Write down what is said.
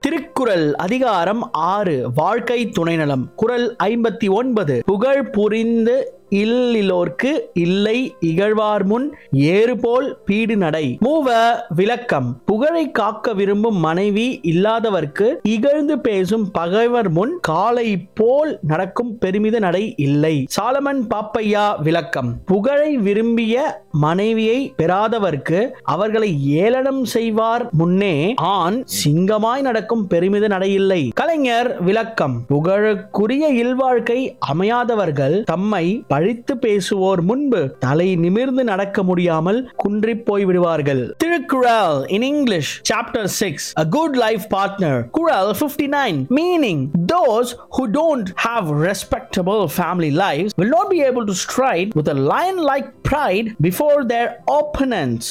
திருக்குறள் அதிகாரம் ஆறு வாழ்க்கை துணைநலம். குரல் ஐம்பத்தி ஒன்பது புகழ் புரிந்து இல்லிலோர்க்கு இல்லை இகழ்வார் முன் ஏறுபோல் பீடு நடை மூவ விளக்கம். புகழை காக்க விரும்பும் மனைவி இல்லாதவர்க்கு இகழ்ந்து பேசும் பகைவர் முன் காலை போல் நடக்கும் பெருமித நடை இல்லை. சாலமன் பாப்பையா விளக்கம். புகழை விரும்பிய மனைவியை பெறாதவர்க்கு அவர்களை ஏளனம் செய்வார் முன்னே ஆண் சிங்கமாய் நடக்கும் பெருமித நடை இல்லை. கலைஞர் விளக்கம். புகழுக்குரிய இல்வாழ்க்கை அமையாதவர்கள் தம்மை அழித்து பேசுவோர் முன்பு தலை நிமிர்ந்து நடக்க முடியாமல் குன்றி போய் விடுவார்கள் திருக்குறள் இன் English chapter six a good life partner Kural fifty nine meaning those who don't have respectable family life will not be able to stride with a lion like pride before their opponents